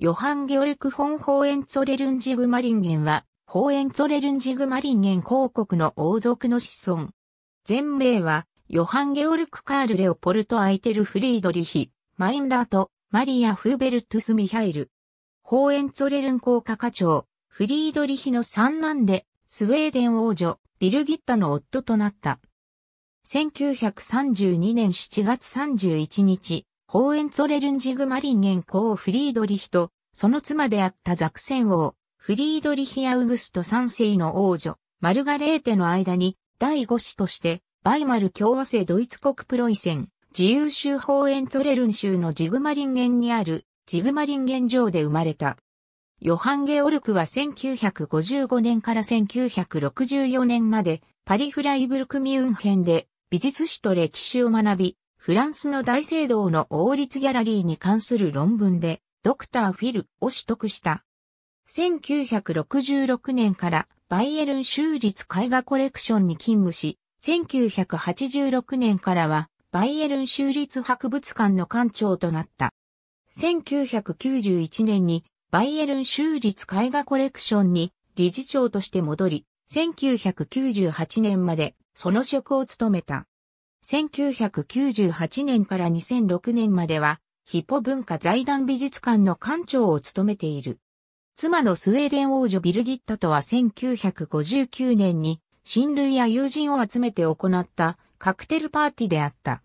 ヨハン・ゲオルク・フォン・ホーエンツォレルンジグマリンゲンは、ホーエンツォレルンジグマリンゲン公国の王族の子孫。全名は、ヨハン・ゲオルク・カール・レオポルト・アイテル・フリードリヒ、マインラート、マリア・フーベルトゥス・ミハイル。ホーエンツォレルン公家課長、フリードリヒの三男で、スウェーデン王女、ビルギッタの夫となった。1932年7月31日、ホーエンツォレルンジグマリンゲン公フリードリヒと、その妻であったザクセン王、フリードリヒアウグスト三世の王女、マルガレーテの間に、第五子として、バイマル共和制ドイツ国プロイセン、自由州ホーエンツォレルン州のジグマリンゲンにある、ジグマリンゲン城で生まれた。ヨハン・ゲオルクは1955年から1964年までパリフライブルクミュンヘンで美術史と歴史を学び、フランスの大聖堂の王立ギャラリーに関する論文で、ドクターフィルを取得した。1966年からバイエルン州立絵画コレクションに勤務し、1986年からはバイエルン州立博物館の館長となった。1991年にバイエルン州立絵画コレクションに理事長として戻り、1998年までその職を務めた。1998年から2006年までは、ヒポ文化財団美術館の館長を務めている。妻のスウェーデン王女ビルギッタとは1959年に親類や友人を集めて行ったカクテルパーティーであった。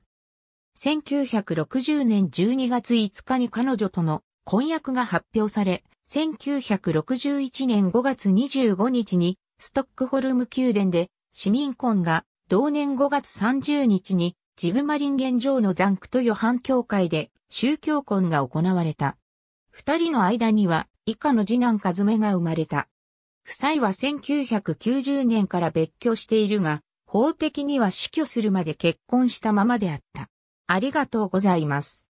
1960年12月5日に彼女との婚約が発表され、1961年5月25日にストックホルム宮殿で市民婚が同年5月30日にジグマリン現状のザンクトヨハン教会で宗教婚が行われた。二人の間には以下の次男カズメが生まれた。夫妻は1990年から別居しているが、法的には死去するまで結婚したままであった。ありがとうございます。